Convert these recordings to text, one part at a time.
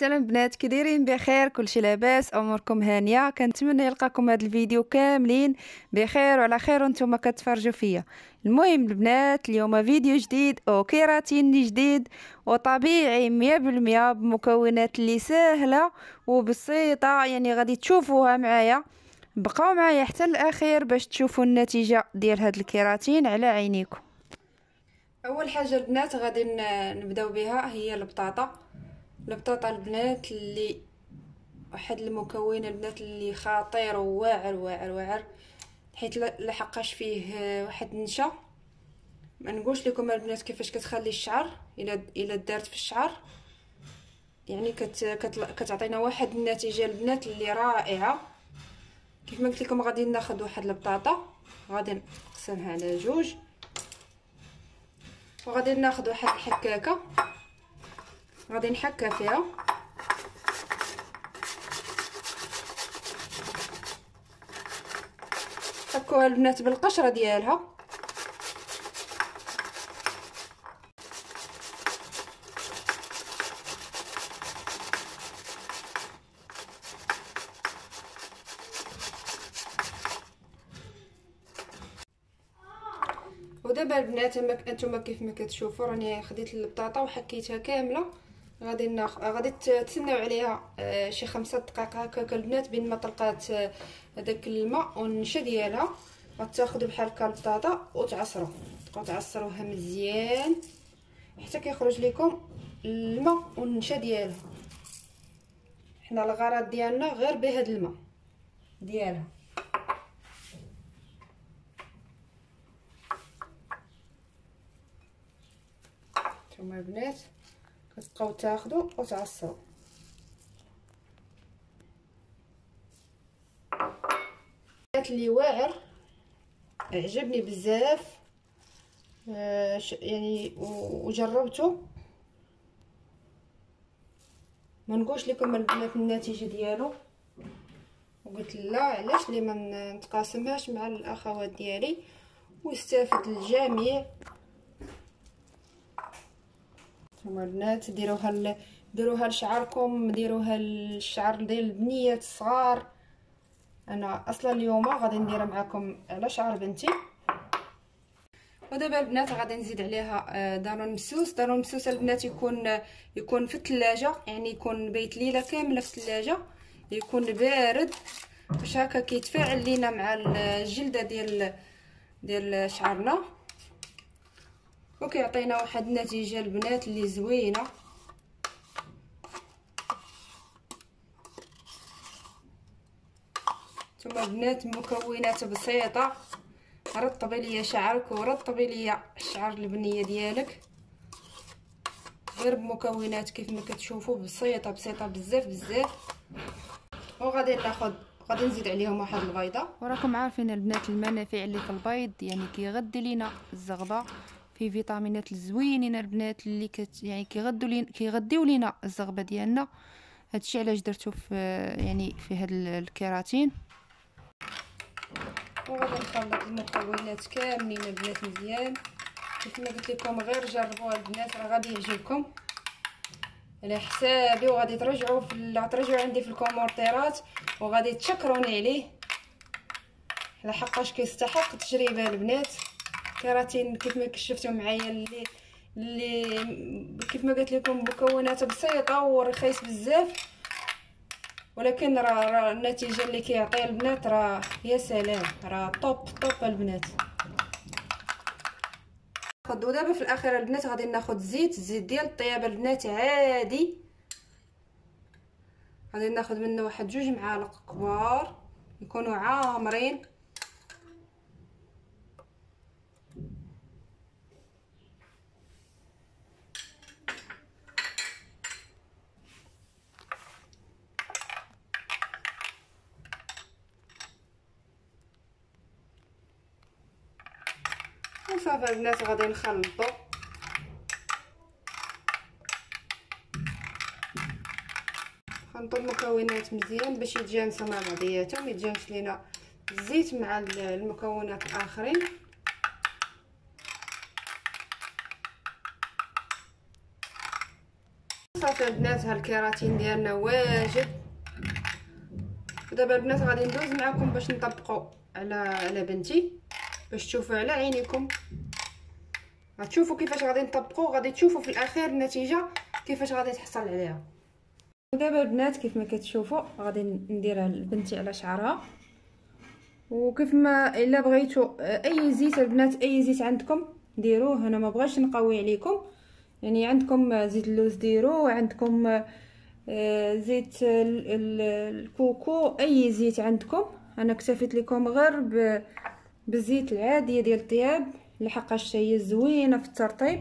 السلام بنات كي دايرين بخير؟ كلشي لاباس أموركم هانية. كنتمنى يلقاكم هاد الفيديو كاملين بخير وعلى خير وأنتم كتفرجوا فيا. المهم البنات اليوم فيديو جديد أو كيراتين جديد وطبيعي مية بالمية بمكونات اللي سهله وبسيطة يعني غادي تشوفوها معايا. بقاو معايا حتى الأخير باش تشوفوا النتيجة ديال هاد الكيراتين على عينيكم. أول حاجة البنات غادي نبداو بها هي البطاطا. البطاطا البنات اللي واحد المكون البنات اللي خطير وواعر واعر واعر حيت لحقاش فيه واحد النشا. ما نقولش لكم البنات كيفاش كتخلي الشعر إلا إلا دارت في الشعر. يعني كت كتعطينا واحد النتيجة البنات اللي رائعة. كيف ما قلت لكم غادي ناخذ واحد البطاطا غادي نقسمها على جوج. وغادي ناخذ واحد الحكاكة. غادي نحكى فيها حكوها البنات بالقشرة ديالها. ودابا البنات انتما كيف ما كتشوفوا راني خديت البطاطا وحكيتها كاملة. غادي ناخ غادي تسناو عليها آه شي خمسة دقائق هكاك البنات بين ما طلقات آه هذاك الماء والنشا ديالها. غتاخذوا بحال هكا البطاطا وتعصروا تبقاو تعصروها مزيان. حتى كيخرج لكم الماء والنشا ديالها. حنا الغرض ديالنا غير بهاد الماء ديالها. نتوما البنات كتبقاو تاخدو وتعصرو اللي واعر عجبني بزاف آه يعني وجربته ما نقولش لكم البنات النتيجة ديالو. وقلت لا علاش؟ لي ما نتقاسمهاش مع الأخوات ديالي. ويستافد الجميع. نتوما البنات ديروها ديروها لشعركم ديروها للشعر ديال البنيات الصغار. أنا أصلا اليوم غادي نديرها معكم على شعر بنتي. ودابا البنات غادي نزيد عليها آه، دانون مسوس دانون مسوس البنات يكون يكون في الثلاجه يعني يكون بيت ليلة كاملة في الثلاجه يكون بارد. باش هكا كيتفاعل لينا مع الجلدة ديال ديال شعرنا. وكيعطينا واحد النتيجه البنات اللي زوينة. ثم البنات مكونات بسيطة. رطبي ليا شعرك ورطبي ليا الشعر البنية ديالك. غير بمكونات كيف ما كتشوفوا بسيطة بسيطة بزاف بزاف. وغادي ناخذ غادي نزيد عليهم واحد البيضه وراكم عارفين البنات المنافع اللي في البيض يعني كيغذي لينا الزغبة. فيه فيتامينات الزوينين البنات اللي كت يعني كيغدوا لينا كيغديو لينا الزغبة ديالنا. هادشي علاش درتو في يعني في هاد الكيراتين. وغادي نخلط المكونات كاملين البنات مزيان. كيف ما قلت لكم غير جربوها البنات راه غادي يعجبكم. على حسابي وغادي ترجعوا في ترجعوا عندي في الكومونتيرات وغادي تشكروني عليه. لحقاش كيستحق التجربه البنات. كراتين كيف ما كشفتوا معايا اللي اللي كيف ما قلت لكم مكونات بسيطة ورخيص بزاف. ولكن راه النتيجة اللي كيعطيها البنات راه يا سلام راه طوب طوب البنات. خدو دابا في الأخير البنات غادي ناخذ زيت الزيت ديال الطياب البنات عادي. غادي ناخذ منه واحد جوج معالق كبار يكونوا عامرين. وصافي البنات غادي نخلطو نخلطو المكونات مزيان باش يتجانسوا مع بعضياتهم يتجانس لينا الزيت مع المكونات الآخرين. صافي البنات ها الكيراتين ديالنا واجد. ودابا البنات غادي ندوز معكم باش نطبقوا على على بنتي. باش تشوفوا على عينيكم. غتشوفوا كيفاش غادي نطبقوا غادي تشوفوا في الاخير النتيجة كيفاش غادي تحصل عليها. ودابا البنات كيف ما كتشوفوا غادي نديرها لبنتي على شعرها. وكيف ما إلا بغيتوا أي زيت البنات أي زيت عندكم ديروه. أنا ما بغاش نقوي عليكم. يعني عندكم زيت اللوز ديرو عندكم آه، زيت الكوكو أي زيت عندكم. أنا اكتفيت لكم غير بالزيت العادية ديال الطياب لحقاش هي زوينه في الترطيب.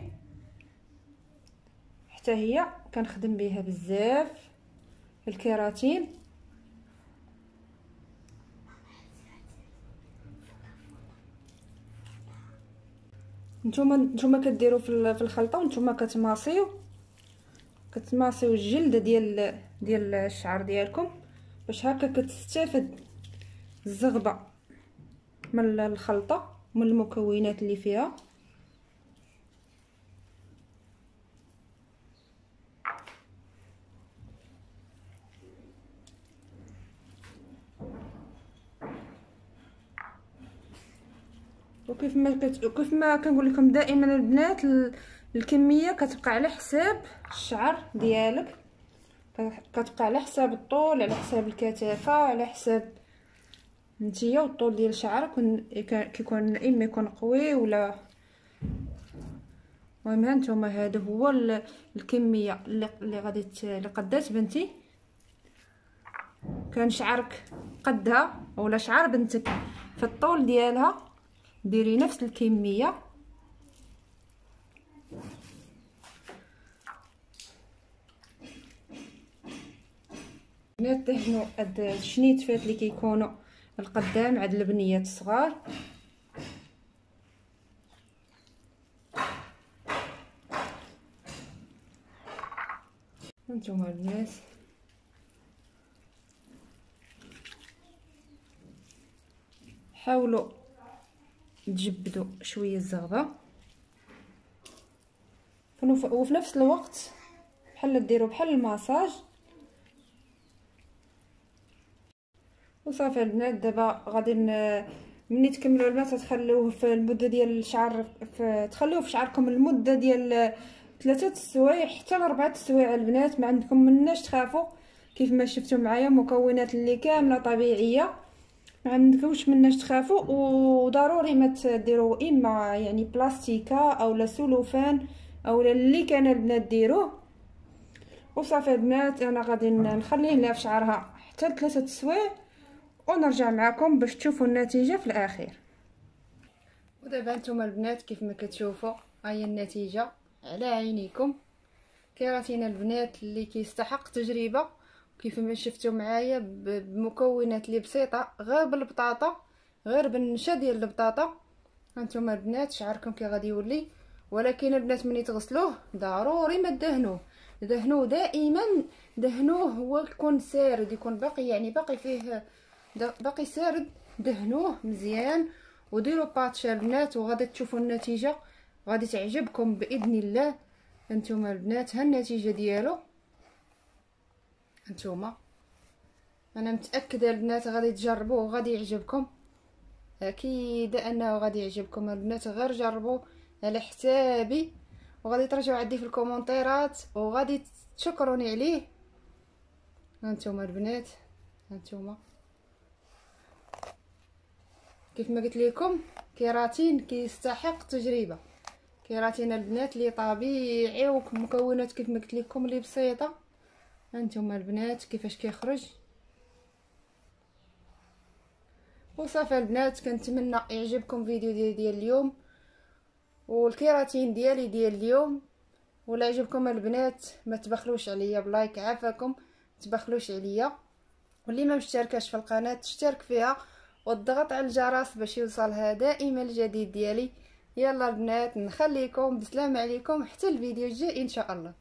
حتى هي كنخدم بها بزاف. الكيراتين. نتوما نتوما كديروا في الخلطة ونتوما كتماصيو. كتماصيو الجلد ديال ديال الشعر ديالكم باش هكا كتستافد الزغبة. من الخلطة من المكونات اللي فيها. وكيف ما كت... كيف ما كنقول لكم دائما البنات الكمية كتبقى على حساب الشعر ديالك. كتبقى على حساب الطول على حساب الكثافه على حساب نتيا والطول ديال شعرك كيكون اما يكون قوي ولا. المهم هانتوما هذا هو الكمية اللي غادي اللي قدات بنتي. كان شعرك قدها ولا شعر بنتك؟ في الطول ديالها ديري نفس الكمية. نتهنوا هاد الشنيتفات اللي كيكونوا. القدام عند البنيات الصغار. هانتوما البنات حاولوا تجبدوا شوية الزغبة. وفي نفس الوقت بحال ديروا بحال الماساج وصافي البنات دابا غادي ملي تكملوا البنات تخلوه في المدة ديال الشعر تخلوه في شعركم المدة ديال ثلاثة السوايع حتى لأربعة السوايع البنات. ما عندكم مناش تخافوا كيف ما شفتوا معايا مكونات اللي كاملة طبيعية. ما عندكمش مناش تخافوا وضروري ما تديروا إما يعني بلاستيكا اولا سلوفان اولا اللي كان البنات ديروه. وصافي البنات أنا غادي نخليه لها في شعرها حتى ثلاثة السوايع ونرجع معكم باش تشوفوا النتيجة في الأخير. ودابا نتوما البنات كيف ما كتشوفوا هاي النتيجة على عينيكم. كيراتين البنات اللي كيستحق تجربة كيف ما شفتوا معايا بمكونات اللي بسيطة غير بالبطاطا غير بالنشا ديال البطاطا. هانتوما البنات شعركم كي غادي يولي ولكن البنات ملي تغسلوه ضروري ما دهنوه دهنوه دائما دهنوه هو يكون سارد يكون باقي يعني باقي فيه باقي سارد دهنوه مزيان وديروا باتشا البنات وغادي تشوفوا النتيجة. غادي تعجبكم بإذن الله. انتوما البنات ها النتيجة ديالو؟ انتوما أنا متأكدة البنات غادي تجربوه وغادي يعجبكم. أكيد أنه غادي يعجبكم البنات. غير جربوا على حسابي. وغادي ترجعوا عندي في الكومونتيرات وغادي تشكروني عليه. هانتوما البنات. هانتوما كيف ما قلت لكم كيراتين كيستحق تجربة. كيراتين البنات اللي طبيعي ومكونات كيف ما قلت لكم اللي بسيطة. هانتوما البنات كيفاش كيخرج. وصافي البنات كنتمنى يعجبكم فيديو ديال, ديال اليوم. والكيراتين ديالي ديال اليوم. ولا عجبكم البنات ما تبخلوش عليا بلايك عافاكم. تبخلوش عليا. واللي ما مشتركاش في القناة تشترك فيها. والضغط على الجرس باش يوصلها دائما الجديد ديالي. يلا البنات نخليكم بسلام عليكم. حتى الفيديو الجاي إن شاء الله.